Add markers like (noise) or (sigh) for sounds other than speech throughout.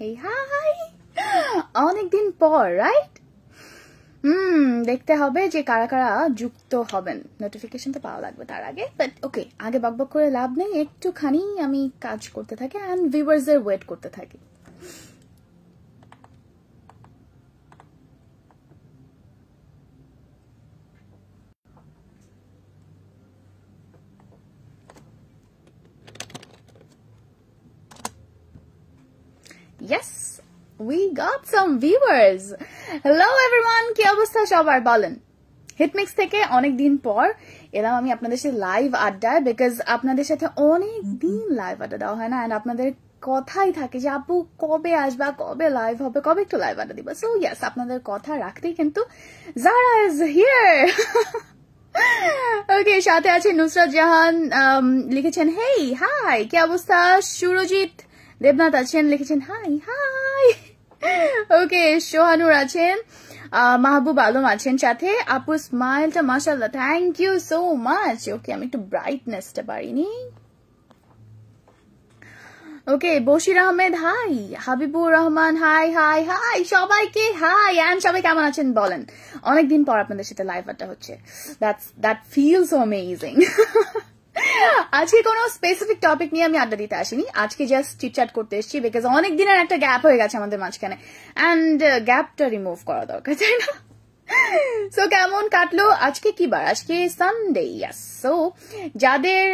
Hey hi অনেকদিন পর right হুম, দেখতে হবে যে কারা কারা যুক্ত হবেন। নোটিফিকেশন তো পাওয়া লাগবে তার আগে বাট ওকে আগে বকবক করে লাভ নেই, একটুখানি আমি কাজ করতে থাকি অ্যান্ড ভিউয়ার্সদের ওয়েট করতে থাকি। Yes, we got some viewers. Hello everyone, কি অবস্থা সবার বলেন? হিটমিক্স থেকে অনেক দিন পর এলাম আমি আপনাদের সাথে লাইভ আড্ডায় বিকজ আপনাদের সাথে অনেক দিন লাইভ আড্ডা দেওয়া হয় না অ্যান্ড আপনাদের কথাই থাকে যে আপু কবে আসবা? কবে লাইভ হবে? কবে একটু লাইভ আড্ডা দিবা? সো ইয়াস আপনাদের কথা রাখতেই কিন্তু জারা ইজ হিয়ার ওকে সাথে আছে নুসরাত জাহান um, লিখেছেন হেই হাই কি অবস্থা? সুরজিৎ দেবনাথ আছেন লিখেছেন হাই হাই ওকে সোহানুর আছেন মাহবুব আলম আছেন সাথে। আপু স্মাইলটা মাসাল্লাহ thank you so much okay আমি একটু ব্রাইটনেসটা পারিনি okay Bashir Ahmed hi Habibur Rahman hi hi hi সবাইকে হাই অ্যান্ড সবাই কেমন আছেন বলেন? অনেকদিন পর আপনাদের সাথে লাইভ আড্ডা হচ্ছে। দ্যাটস দ্যাট ফিলস অ্যামেজিং আজকে কোনো স্পেসিফিক টপিক নিয়ে আমি আড্ডা দিতে আসিনি। আজকে জাস্ট চিটচাট করতে এসেছি বিকজ অনেক দিনের একটা গ্যাপ হয়ে গেছে আমাদের মাঝখানে। অ্যান্ড গ্যাপটা রিমুভ করা দরকার, তাই না? সো কেমন কাটলো? আজকে কি বার? আজকে সানডে ইয়াস সো যাদের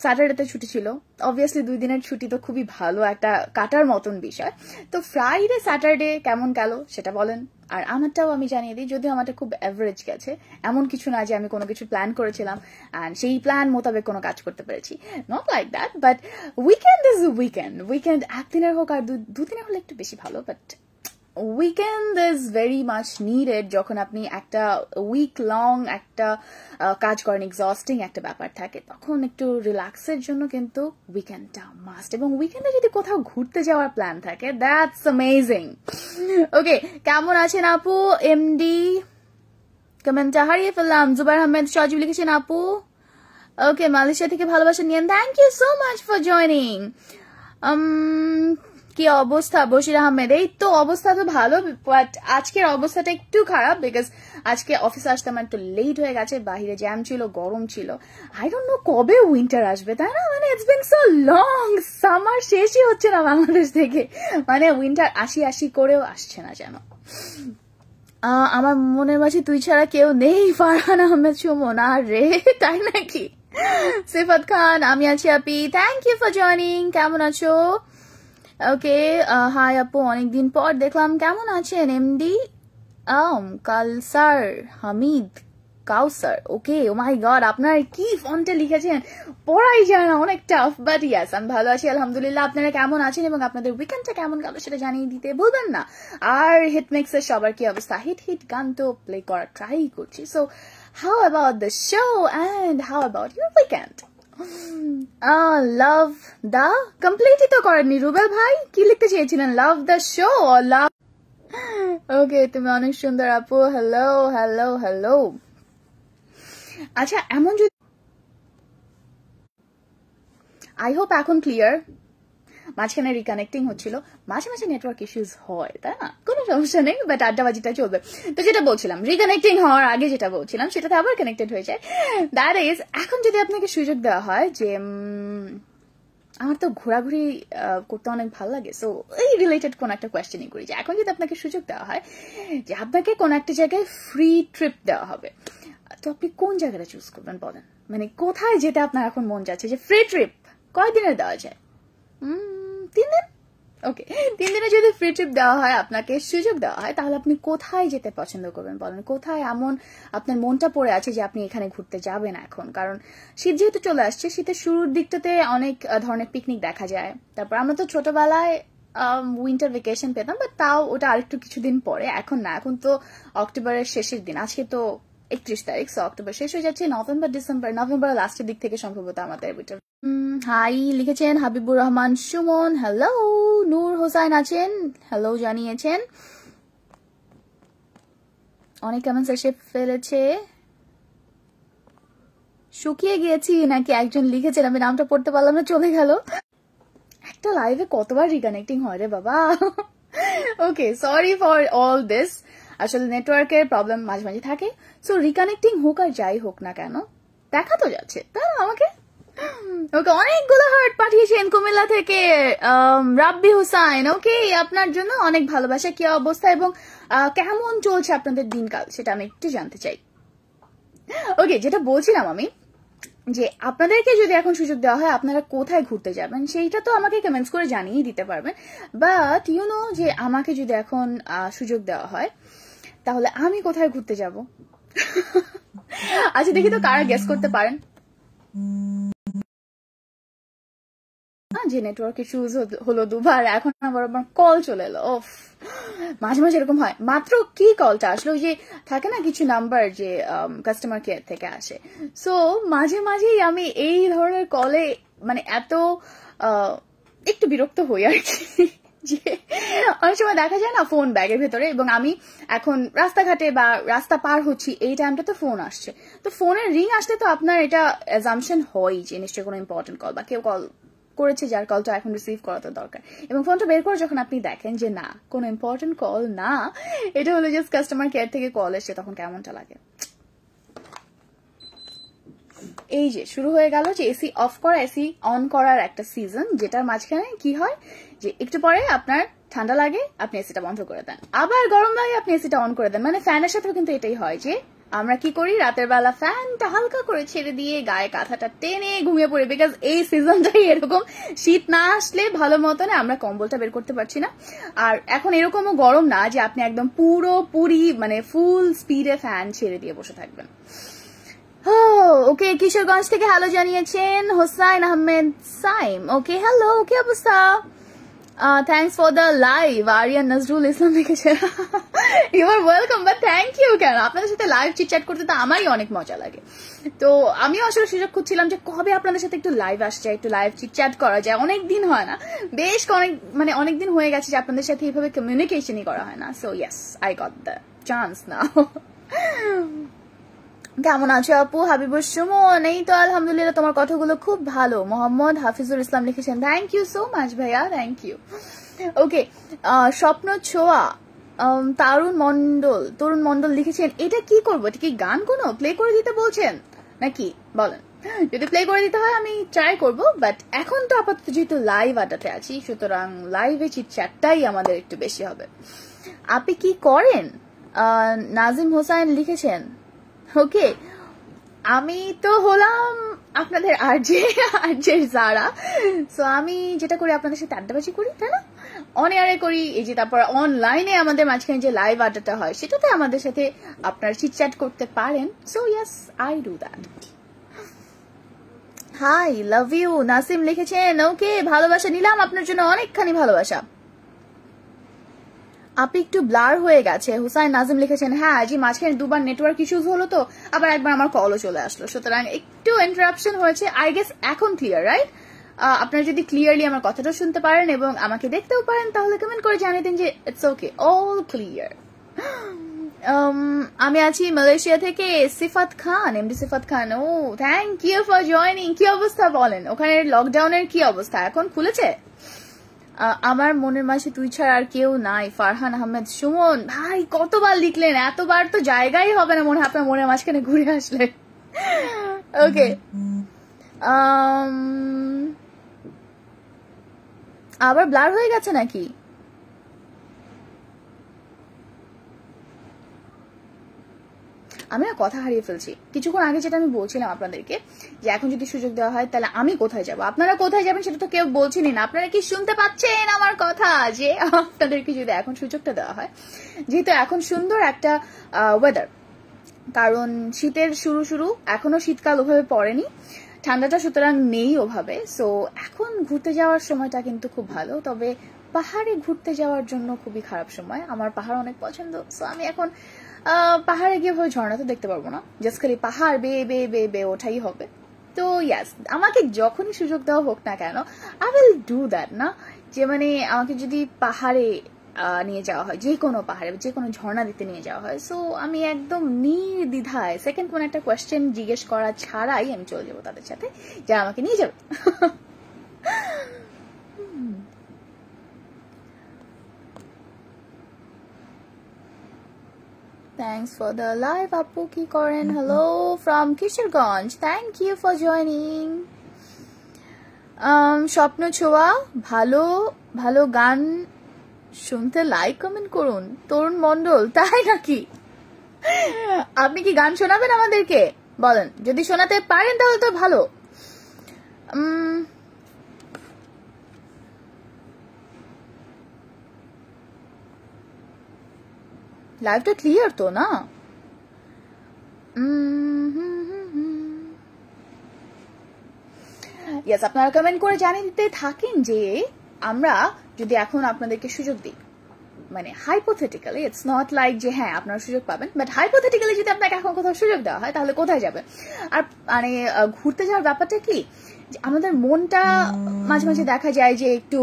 স্যাটারডেতে ছুটি ছিল অবভিয়াসলি দুই দিনের ছুটি তো খুবই ভালো একটা কাটার মতন বিষয়। তো ফ্রাইডে স্যাটারডে কেমন গেল সেটা বলেন। আর আমারটাও আমি জানিয়ে দিই, যদিও আমারটা খুব অ্যাভারেজ গেছে, এমন কিছু না যে আমি কোনো কিছু প্ল্যান করেছিলাম অ্যান্ড সেই প্ল্যান মোতাবেক কোনো কাজ করতে পেরেছি। Not like that but weekend is weekend weekend একদিনের হোক আর দু দিনের হলে একটু বেশি ভালো but weekend is very much needed যখন আপনি একটা উইক লং একটা কাজ করেন এক্সস্টিং একটা ব্যাপার থাকে, তখন একটু রিল্যাক্সের জন্য কিন্তু উইকেন্ডটা মাস্ট এবং উইকেন্ডে যদি কোথাও ঘুরতে যাওয়ার প্ল্যান থাকে দ্যাটস অ্যামেজিং ওকে কেমন আছেন আপু? এমডি কমেন্টটা হারিয়ে ফেললাম। জুবাই আহমেদ সজীব লিখেছেন, আপু? ওকে মালয়েশিয়া থেকে ভালোবাসা নিয়েন thank you so much for joining কি অবস্থা? বশির আহমেদ, এই তো অবস্থা তো ভালো বাট আজকের অবস্থাটা একটু খারাপ বিকজ আজকে অফিসে আসতে আমার একটু লেট হয়ে গেছে, বাহিরে জ্যাম ছিল, গরম ছিল। আই ডোন্ট নো কবে উইন্টার আসবে, তাই না? মানে it's been so long summer শেষই হচ্ছে না বাংলাদেশ থেকে। মানে উইন্টার আসি আসি করেও আসছে না যেন। আমার মনের মাঝে তুই ছাড়া কেউ নেই, ফারহান আহমেদ সুমন। আর রে তাই নাকি? সিফাত খান, আমি আছি আপি। থ্যাংক ইউ ফর জয়নিং কেমন আছো? ওকে হাই আপু অনেকদিন পর দেখলাম। কেমন আছেন এমডি আম কালসার Hamid Kawsar okay oh my God আপনার কি ফন্টে লিখেছেন? পড়াই যায় না অনেক টাফ বাট ইয়াস আমি ভালো আছি, আলহামদুলিল্লাহ। আপনারা কেমন আছেন এবং আপনাদের উইকেন্ডটা কেমন গেল সেটা জানিয়ে দিতে ভুলবেন না। আর হিটমেক্সের সবার কি অবস্থা? হিট হিট গান তো প্লে করার ট্রাই করছি। So how about the show and how about your weekend love the কমপ্লিটই তো করেননি। রুবেল ভাই, কি লিখতে চেয়েছিলেন? লাভ দ্য শো লাভ ওকে তুমি অনেক সুন্দর আপু। হ্যালো হ্যালো হ্যালো আচ্ছা এমন যদি আই হোপ এখন ক্লিয়ার মাঝখানে রিকানেক্টিং হচ্ছিল। মাঝে মাঝে নেটওয়ার্ক ইস্যুস হয়, তাই না? কোনো সমস্যা নেই বাট আড্ডাবাজিটা চলবে। তো যেটা বলছিলাম। রিকানেক্টিং হওয়ার আগে যেটা বলছিলাম, সেটাতে আবার কানেক্টেড হয়ে যায়। দ্যাট ইজ এখন যদি আপনাকে সুযোগ দেওয়া হয় যে আমার তো ঘোরাঘুরি করতে অনেক ভালো লাগে সো এই রিলেটেড কোন একটা কোয়েশ্চেনিং করি যে, এখন যদি আপনাকে সুযোগ দেওয়া হয় যে, আপনাকে কোন একটা জায়গায় ফ্রি ট্রিপ দেওয়া হবে, তো আপনি কোন জায়গাটা চুজ করবেন বলেন? মানে কোথায় যেতে আপনার এখন মন যাচ্ছে? যে ফ্রি ট্রিপ কয়দিনের দেওয়া যায়? তিন দিন? ওকে তিন দিনে যদি ফ্রি ট্রিপ দেওয়া হয়, আপনাকে সুযোগ দেওয়া হয়, তাহলে আপনি কোথায় যেতে পছন্দ করবেন বলেন? কোথায় এমন আপনার মনটা পড়ে আছে যে আপনি এখানে ঘুরতে যাবেন এখন? কারণ শীত যেহেতু চলে আসছে, শীতের শুরুর দিকটাতে অনেক ধরনের পিকনিক দেখা যায়। তারপর আমরা তো ছোটবেলায় উইন্টার ভেকেশন পেতাম বাট তাও ওটা আরেকটু কিছুদিন পরে, এখন না। এখন তো অক্টোবরের শেষের দিন। আজকে তো একত্রিশ তারিখ সো অক্টোবর শেষ হয়ে যাচ্ছে। নভেম্বর ডিসেম্বর নভেম্বর লাস্টের দিক থেকে সম্ভবত আমাদের উইন্টার হাই লিখেছেন হাবিবুর রহমান, সুমন হ্যালো নূর হোসাইন আছেন হ্যালো জানিয়েছেন। অনেক কমেন্টস এসে ফেলেছে। শুকিয়ে গিয়েছি নাকি একজন লিখেছেন? আমি নামটা পড়তে পারলাম না, চলে গেল। একটা লাইভে কতবার রিকানেক্টিং হয় রে বাবা? Okay sorry for all this আসলে নেটওয়ার্কের প্রবলেম মাঝে মাঝে থাকে। সো রিকানেক্টিং হোক আর যাই হোক না কেন, দেখা তো যাচ্ছে। তাই আমাকে, ওকে অনেকগুলো হার্ট পাঠিয়েছেন কুমিল্লা থেকে রাব্বি হুসাইন। ওকে, আপনার জন্য অনেক ভালোবাসা। কি অবস্থা এবং কেমন চলছে আপনাদের দিনকাল, সেটা আমি একটু জানতে চাই। ওকে, যেটা বলছিলাম আমি, যে আপনাদেরকে যদি এখন সুযোগ দেওয়া হয়, আপনারা কোথায় ঘুরতে যাবেন, সেইটা তো আমাকে কমেন্টস করে জানিয়ে দিতে পারবেন। বাট ইউ নো যে আমাকে যদি এখন সুযোগ দেওয়া হয় তাহলে আমি কোথায় ঘুরতে যাব? আচ্ছা দেখি তো কারা গেস করতে পারেন। যে নেটওয়ার্ক ইস্যুজ হলো দুবার, এখন আবার আমার কল চলে এলো ওফ মাঝে মাঝে এরকম হয়। মাত্র কি কলটা আসলো? যে থাকে না কিছু নাম্বার যে কাস্টমার কেয়ার থেকে আসে। সো মাঝে মাঝেই আমি এই ধরনের কলে মানে এত একটু বিরক্ত হই আর কি। যে অনেক সময় দেখা যায় না ফোন ব্যাগের ভেতরে এবং আমি এখন রাস্তাঘাটে বা রাস্তা পার হচ্ছি, এই টাইমটা তো ফোন আসছে। তো ফোনের রিং আসতে তো আপনার এটা অ্যাজামশন হয় যে নিশ্চয়ই কোনো ইম্পর্টেন্ট কল বা কেউ কল করেছে যার কলটা এখন রিসিভ করা তো দরকার। এবং ফোনটা বের করে যখন আপনি দেখেন যে না, কোনো ইম্পর্টেন্ট কল না, এটা হলো জাস্ট কাস্টমার কেয়ার থেকে কল এসছে, তখন কেমনটা লাগে? এই যে, শুরু হয়ে গেল যে এসি অফ করা এসি অন করার একটা সিজন যেটার মাঝখানে কি হয়? যে একটু পরে আপনার ঠান্ডা লাগে, আপনি এসিটা বন্ধ করে দেন। আবার গরম লাগে, আপনি এসিটা অন করে দেন। মানে ফ্যানের সাথেও কিন্তু এটাই হয় যে, আমরা কি করি? রাতের বেলা ফ্যানটা হালকা করে ছেড়ে দিয়ে গায়ে কাঁথাটা টেনে ঘুমিয়ে পড়ি। বিকজ এই সিজনটাই এরকম শীত না আসলে ভালো মতন আমরা কম্বলটা বের করতে পারছি না। আর এখন এরকমও গরম না যে আপনি একদম পুরো পুরি মানে ফুল স্পিডে ফ্যান ছেড়ে দিয়ে বসে থাকবেন। ওকে কিশোরগঞ্জ থেকে হ্যালো জানিয়েছেন হোসাইন আহমেদ সাইম। ওকে হ্যালো কি অবস্থা? Thanks for the live Ariyan Nazrul Islam লিখেছে you are welcome but thank you কেন? আপনাদের সাথে লাইভ চিটচ্যাট করতে তো আমারই অনেক মজা লাগে। তো আমিও আসলে সুযোগ খুঁজছিলাম যে কবে আপনাদের সাথে একটু লাইভ আসছে, একটু লাইভ চিটচ্যাট করা যায়। অনেক দিন হয় না। বেশ অনেক মানে অনেক দিন হয়ে গেছে যে আপনাদের সাথে এইভাবে কমিউনিকেশনই করা হয় না। So yes I got the chance now কেমন আছো আপু? হাবিবুর সুমন। এই তো আলহামদুলিল্লাহ, তোমার কথাগুলো খুব ভালো। মোহাম্মদ হাফিজুল ইসলাম লিখেছেন থ্যাংক ইউ সো মাচ ভাইয়া thank you okay Swapno Chhoya Tarun Mondal তরুণ মন্ডল লিখেছেন, এটা কি করব? এটা কি গান কোনো? প্লে করে দিতে বলছেন? নাকি? বলেন। যদি প্লে করে দিতে হয়, আমি ট্রাই করব বাট এখন তো আপাতত যেহেতু লাইভ আড্ডাতে আছি, সুতরাং লাইভে চিটচ্যাটটাই আমাদের একটু বেশি হবে। আপনি কি করেন? নাজিম হোসাইন লিখেছেন ওকে আমি তো হলাম আপনাদের আরজে আরজে যারা। সো আমি যেটা করি, আপনাদের সাথে আড্ডাবাজি করি, তাই না? অন এয়ারে করি, এই যে তারপর অনলাইনে আমাদের মাঝখানে যে লাইভ আড্ডাটা হয়, সেটাতে আমাদের সাথে আপনার চিটচ্যাট করতে পারেন। So yes I do that hi love you Nasim লিখেছেন ওকে ভালোবাসা, নিলাম আপনার জন্য অনেকখানি ভালোবাসা। আপনি একটু ব্লার হয়ে গেছে। হুসাইন নাজিম লিখেছেন হ্যাঁ জি মাঝখানে দুবার নেটওয়ার্ক ইস্যুজ হলো তো। আবার একবার আমার কলও চলে আসলো। সুতরাং একটু ইন্টারাপশন হয়েছে আই গেস এখন ক্লিয়ার রাইট আপনারা যদি ক্লিয়ারলি আমার কথাটা শুনতে পারেন এবং আমাকে দেখতেও পারেন, তাহলে কমেন্ট করে জানিয়ে দিন যে ইটস ওকে অল ক্লিয়ার আমি আছি মালয়েশিয়া থেকে Sifat Khan MD Sifat Khan. Oh thank you for joining কি অবস্থা বলেন? ওখানে লকডাউনের কি অবস্থা? এখন খুলেছে? আমার মনের মাঝে তুই ছাড়া আর কেউ নাই, ফারহান আহমেদ। সুমন, ভাই, কতবার লিখলেন? এতবার তো জায়গাই হবে না মনে হয় আপনার মনের মাঝখানে ঘুরে আসলে। ওকে। আবার ব্লার হয়ে গেছে নাকি? আমি কথা হারিয়ে ফেলছি। কিছুক্ষণ আগে যেটা আমি বলছিলাম আপনাদেরকে যে এখন যদি সুযোগ দেওয়া হয়, তাহলে আমি কোথায় যাব? আপনারা কোথায় যাবেন সেটা তো কেউ বলছেনই না। আপনারা কি শুনতে পাচ্ছেন আমার কথা যে আপনাদেরকে যদি এখন সুযোগটা দেওয়া হয়? যেহেতু এখন সুন্দর একটা ওয়েদার কারণ শীতের শুরু শুরু, এখনও শীতকাল ওভাবে পড়েনি। ঠান্ডাটা সুতরাং নেই ওভাবে। সো এখন ঘুরতে যাওয়ার সময়টা কিন্তু খুব ভালো। তবে পাহাড়ে ঘুরতে যাওয়ার জন্য খুবই খারাপ সময়। আমার পাহাড় অনেক পছন্দ। সো আমি এখন পাহাড়ে গিয়ে ঝর্ণা তো দেখতে পারব না। জাস্ট খালি পাহাড় বে বে বে বে ওঠাই হবে। তো ইয়াস আমাকে যখনই সুযোগ দেওয়া হোক না কেন আই উইল ডু দ্যাট না? যে মানে আমাকে যদি পাহাড়ে নিয়ে যাওয়া হয়, যে কোনো পাহাড়ে, যে কোনো ঝর্ণা দিতে নিয়ে যাওয়া হয় সো আমি একদম নির্দ্বিধায় সেকেন্ড কোনো একটা কোয়েশ্চেন জিজ্ঞেস করা ছাড়াই আমি চলে যাব তাদের সাথে, যা আমাকে নিয়ে যাবে। (laughs) থ্যাংকস ফর দ্য লাইভ আপু কি করেন hello from Kishoreganj thank you for joining Swapno Chhoa ভালো ভালো গান শুনতে লাইক কমেন্ট করুন। তরুণ মন্ডল (laughs) তাই নাকি? আপনি কি গান শোনাবেন আমাদেরকে? বলেন, যদি শোনাতে পারেন তাহলে তো ভালো। লাইভটা ক্লিয়ার তো, না? ইয়েস আপনারা কমেন্ট করে জানিয়ে দিতে থাকেন যে আমরা যদি এখন আপনাদেরকে সুযোগ দিই মানে হাইপোথেটিক্যালি ইটস নট লাইক যে হ্যাঁ আপনারা সুযোগ পাবেন বাট হাইপোথেটিক্যালি যদি আপনাকে এখন কোথাও সুযোগ দেওয়া হয়, তাহলে কোথায় যাবেন আর মানে ঘুরতে যাওয়ার ব্যাপারটা কি? আমাদের মনটা মাঝে মাঝে দেখা যায় যে একটু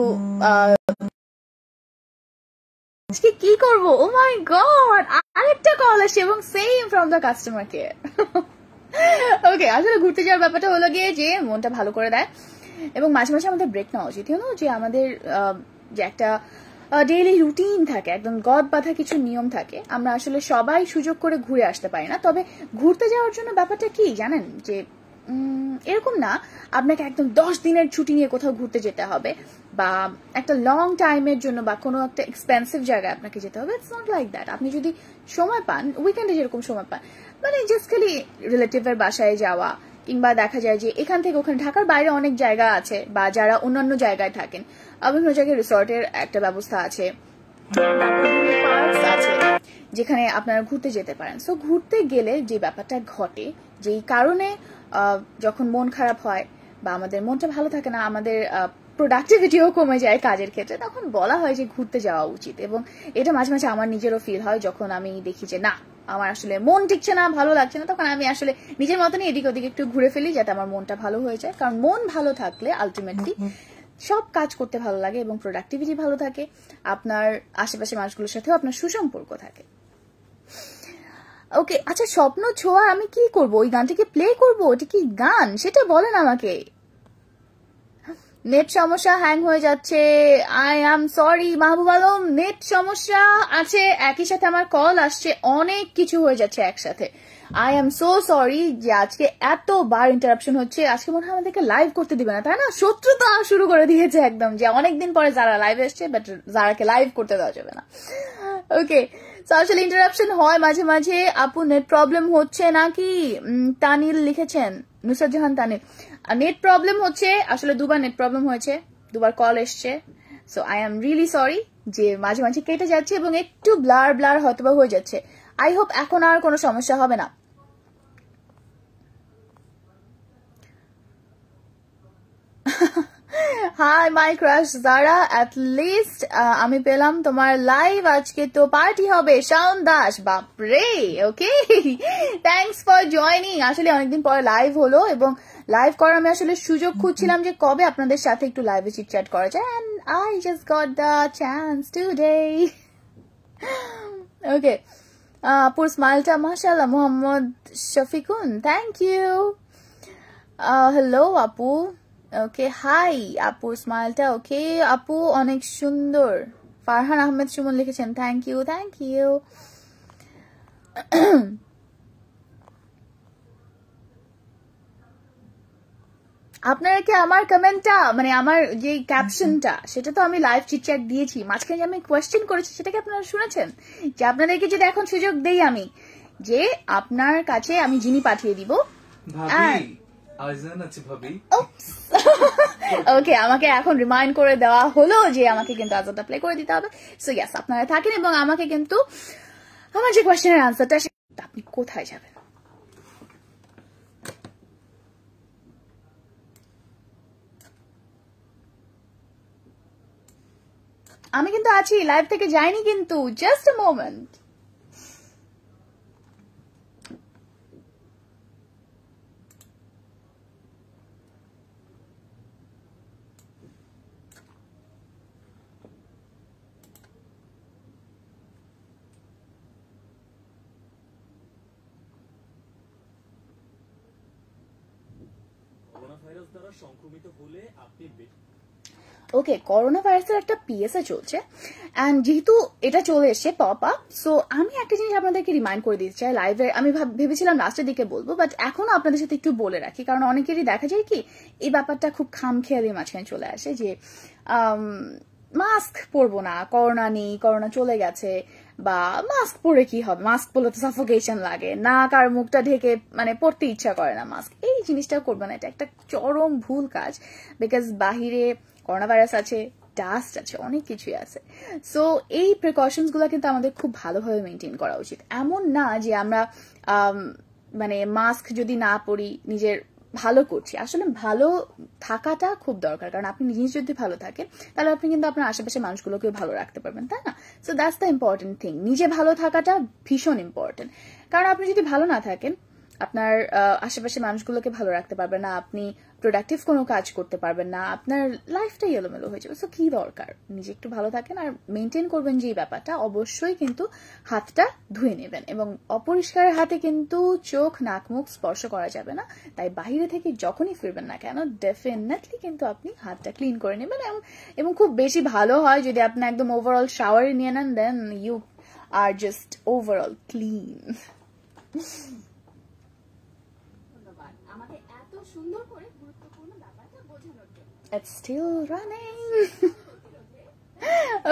আজকে কি করব? ও মাই গড আরেকটা কল আসে এবং same from the customer care okay আসলে ঘুরতে যাওয়ার ব্যাপারটা হলো গিয়ে যে মনটা ভালো করে দেয় এবং মাঝে মাঝে আমাদের ব্রেক নেওয়া উচিত। ইউনো যে আমাদের যে একটা ডেইলি রুটিন থাকে, একদম গদ বাঁধা কিছু নিয়ম থাকে, আমরা আসলে সবাই সুযোগ করে ঘুরে আসতে পারি না। তবে ঘুরতে যাওয়ার জন্য ব্যাপারটা কি জানেন? যে এরকম না। আপনাকে একদম দশ দিনের ছুটি নিয়ে কোথাও ঘুরতে যেতে হবে বা একটা লং টাইমের জন্য বা কোনো একটা এক্সপেন্সিভ জায়গায় আপনাকে যেতে হবে। ইটস নট লাইক দ্যাট আপনি যদি সময় পান উইকেন্ডে যেরকম সময় পান মানে জাস্ট খালি রিলেটিভের বাসায় যাওয়া কিংবা দেখা যায় যে এখান থেকে ওখানে ঢাকার বাইরে অনেক জায়গা আছে বা যারা অন্যান্য জায়গায় থাকেন, বিভিন্ন জায়গায় রিসর্টের একটা ব্যবস্থা আছে। আছে যেখানে আপনারা ঘুরতে যেতে পারেন। সো ঘুরতে গেলে যে ব্যাপারটা ঘটে, যেই কারণে যখন মন খারাপ হয় বা আমাদের মনটা ভালো থাকে না আমাদের প্রোডাক্টিভিটিও কমে যায় কাজের ক্ষেত্রে তখন বলা হয় যে ঘুরতে যাওয়া উচিত। এবং এটা মাঝে মাঝে আমার নিজেরও ফিল হয় যখন আমি দেখি যে না আমার আসলে মন টিকছে না ভালো লাগছে না তখন আমি আসলে নিজের মতনই এদিক ওদিক একটু ঘুরে ফেলি যাতে আমার মনটা ভালো হয়ে যায়। কারণ মন ভালো থাকলে আলটিমেটলি সব কাজ করতে ভালো লাগে এবং প্রোডাক্টিভিটি ভালো থাকে। আপনার আশেপাশে মানুষগুলোর সাথেও আপনার সুসম্পর্ক থাকে। ওকে আচ্ছা স্বপ্ন ছোঁয়া আমি কি করব? ওই গানটাকে প্লে করব? ওটা কি গান? সেটা বলেন আমাকে। নেট সমস্যা হ্যাং হয়ে যাচ্ছে। I am sorry Mahbub Alam, net সমস্যা আছে। একই সাথে আমার কল আসছে। অনেক কিছু হয়ে যাচ্ছে একসাথে। আই এম সো সরি যে আজকে এতবার ইন্টারাপশন হচ্ছে। আজকে মনে হয় আমাদেরকে লাইভ করতে দিবে না, তাই না? শত্রুতা শুরু করে দিয়েছে একদম যে অনেকদিন পরে যারা লাইভ এসছে বাট যারাকে লাইভ করতে দেওয়া যাবে না। ওকে আসলে ইন্টারাপশন হয়, মাঝে মাঝে আপু নেট প্রবলেম হচ্ছে নাকি? তানিল লিখেছেন নুসরাত জাহান তানিল নেট প্রবলেম হচ্ছে, আসলে দুবার নেট প্রবলেম হয়েছে, দুবার কল এসছে। So I am really sorry যে মাঝে মাঝে কেটে যাচ্ছে এবং একটু ব্লার ব্লার হয়তোবা হয়ে যাচ্ছে। আই হোপ এখন আর কোনো সমস্যা হবে না। হাই মাই ক্রাশ যারা অ্যাট লিস্ট আমি পেলাম তোমার লাইভ আজকে তো পার্টি হবে। শাওন দাস, বাপরে ওকে থ্যাংকস ফর জয়নিং আসলে অনেকদিন পরে লাইভ হলো এবং লাইভ করার আমি আসলে সুযোগ খুঁজছিলাম যে কবে আপনাদের সাথে একটু লাইভে চিটচ্যাট করা যায়। And I just got the chance today okay আপুর স্মাইলটা মাশাল্লাহ Mohammad Shafikun thank you hello আপু। ওকে হাই আপুর স্মাইলটা ওকে আপু অনেক সুন্দর। ফারহান আহমেদ সুমন লিখেছেন থ্যাংক ইউ থ্যাংক ইউ আপনারা কি আমার কমেন্টটা মানে আমার যে ক্যাপশনটা সেটা তো আমি লাইভ চিটচ্যাট দিয়েছি। মাঝখানে যে আমি কোয়েশ্চেন করেছি সেটা কি আপনারা শুনেছেন? যে আপনাদেরকে যদি এখন সুযোগ দেই আমি যে আপনার কাছে আমি জিনি পাঠিয়ে দিব। ভাবি ওকে (laughs) আমাকে এখন রিমাইন্ড করে দেওয়া হলো যে আমাকে কিন্তু প্লে করে দিতে হবে। সো আপনারা থাকেন এবং আমাকে কিন্তু আমার যে কোয়েশ্চেনের আনসারটা আপনি কোথায় যাবেন? আমি কিন্তু আছি লাইভ থেকে যাইনি কিন্তু জাস্ট মোমেন্ট করোনা ভাইরাস দ্বারা সংক্রমিত হলে আপনি ওকে করোনা ভাইরাসের একটা পিএসএ চলছে অ্যান্ড যেহেতু এটা চলে এসছে পপ আপ সো আমি একটা জিনিস আপনাদেরকে রিমাইন্ড করে দিতে চাই লাইভে আমি ভাব- ভেবেছিলাম লাস্টের দিকে বলব বাট এখনও আপনাদের সাথে একটু বলে রাখি, কারণ অনেকেরই দেখা যায় কি, এই ব্যাপারটা খুব খামখেয়ালি মাঝখানে চলে আসে যে মাস্ক পরবো না করোনা নেই করোনা চলে গেছে বা মাস্ক পরে কি হবে? মাস্ক পরলে তো সাফোকেশন লাগে। না কার মুখটা ঢেকে মানে পড়তে ইচ্ছা করে না মাস্ক এই জিনিসটা করবে না। এটা একটা চরম ভুল কাজ। বিকজ বাহিরে করোনা ভাইরাস আছে ডাস্ট আছে, অনেক কিছুই আছে। সো এই প্রিকশনসগুলো কিন্তু আমাদের খুব ভালোভাবে মেনটেন করা উচিত। এমন না যে আমরা মানে মাস্ক যদি না পরি, নিজের ভালো করছি। আসলে ভালো থাকাটা খুব দরকার, কারণ আপনি নিজে যদি ভালো থাকেন, তাহলে আপনি কিন্তু আপনার আশেপাশে মানুষগুলোকেও ভালো রাখতে পারবেন, তাই না? So that's the important thing নিজে ভালো থাকাটা ভীষণ ইম্পর্টেন্ট কারণ আপনি যদি ভালো না থাকেন, আপনার আশেপাশে মানুষগুলোকে ভালো রাখতে পারবেন না, আপনি প্রোডাক্টিভ কোনো কাজ করতে পারবেন না, আপনার লাইফটাই এলোমেলো হয়ে যাবে। সো কি দরকার? নিজে একটু ভালো থাকেন আর মেনটেন করবেন যে ব্যাপারটা, অবশ্যই কিন্তু হাতটা ধুয়ে নেবেন এবং অপরিষ্কার হাতে কিন্তু চোখ, নাক, মুখ স্পর্শ করা যাবে না। তাই বাইরে থেকে যখনই ফিরবেন না কেন ডেফিনেটলি কিন্তু আপনি হাতটা ক্লিন করে নেবেন এবং খুব বেশি ভালো হয় যদি আপনি একদম ওভারঅল শাওয়ারে নিয়ে নেন then you are just overall clean ধন্যবাদ আমাকে এত সুন্দর করে গুরুত্বপূর্ণ ব্যাপারটা বোঝানোর জন্য It's still running. (laughs)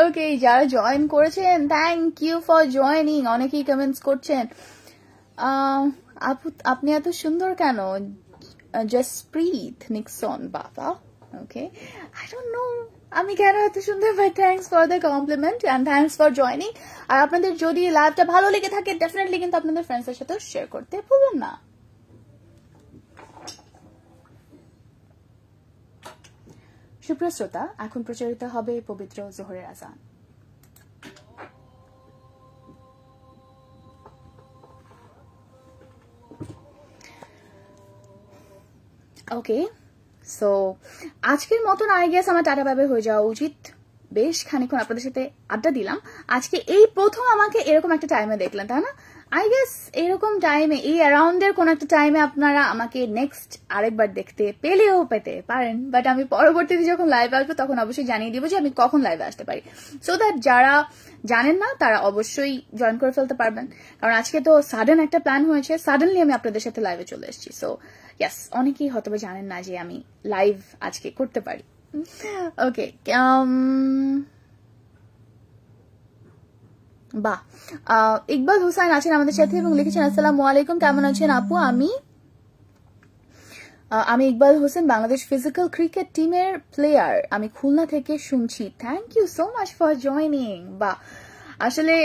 ওকে যারা জয়েন করেছেন থ্যাংক ইউ ফর জয়েনিং অনেকেই কমেন্টস করছেন। আপু, আপনি এত সুন্দর কেন? জসপ্রীত নিক্সন বাবা। ওকে আই ডোন্ট নো আমি কেন এত সুন্দর? ভাই thanks for the compliment and thanks for joining আর আপনাদের যদি লাইভটা ভালো লেগে থাকে ডেফিনেটলি কিন্তু আপনাদের ফ্রেন্ডসের সাথেও শেয়ার করতে ভুলবেন না। সুপ্রিয় শ্রোতা, এখন প্রচারিত হবে পবিত্র জোহরের আজান। ওকে সো আজকের মতন আই গেস আমার টাটা বাবে হয়ে যাওয়া উচিত। বেশ খানিক্ষণ আপনাদের সাথে আড্ডা দিলাম। আজকে এই প্রথম আমাকে এরকম একটা টাইমে দেখলেন, তাই না? আই গেস এরকম টাইমে এই অ্যারাউন্ডের কোন একটা টাইমে আপনারা আমাকে নেক্সট আরেকবার দেখতে পেলেও পেতে পারেন। বাট আমি পরবর্তীতে যখন লাইভ আসব, তখন অবশ্যই জানিয়ে দিব যে আমি কখন লাইভে আসতে পারি। সো দ্যাট যারা জানেন না, তারা অবশ্যই জয়েন করে ফেলতে পারবেন। কারণ আজকে তো সাডেন একটা প্ল্যান হয়েছে। সাডেনলি আমি আপনাদের সাথে লাইভে চলে এসেছি। সো ইয়াস অনেকেই হয়তো জানেন না যে আমি লাইভ আজকে করতে পারি। ওকে বাহ। ইকবাল হুসাইন আছেন আমাদের সাথে এবং লিখেছেন, আসসালামু আলাইকুম, কেমন আছেন আপু? আমি আমি ইকবাল হোসেন, বাংলাদেশ ফিজিক্যাল ক্রিকেট টিমের প্লেয়ার আমি খুলনা থেকে শুনছি। Thank you so much for joining বা আসলে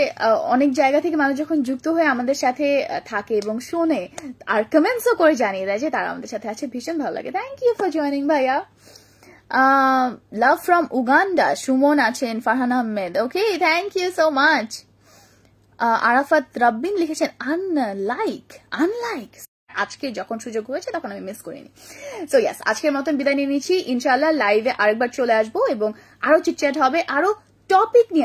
অনেক জায়গা থেকে মানুষ যখন যুক্ত হয়ে আমাদের সাথে থাকে এবং শোনে, আর কমেন্টসও করে জানিয়ে দেয় যে তারা আমাদের সাথে আছে, ভীষণ ভালো লাগে। থ্যাংক ইউ ফর জয়নিং ভাইয়া। লাভ ফ্রম উগান্ডা সুমন আছেন, Farhan Ahmed. Okay thank you so much Arafat Rabbin লিখেছেন, আনলাইক আনলাইক। আজকে যখন সুযোগ হয়েছে, তখন আমি মিস করিনি। সো ইয়াস আজকের মতন বিদায় নিয়ে নিচ্ছি। ইনশাল্লাহ লাইভে আরেকবার চলে আসব এবং আরও চিটচ্যাট হবে, আরও টপিক নিয়ে